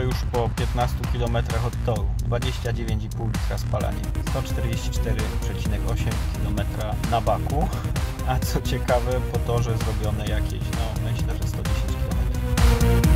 już po 15 km od toru, 29,5 litra spalanie, 144,8 km na baku, a co ciekawe po torze zrobione jakieś, no myślę, że 110 km.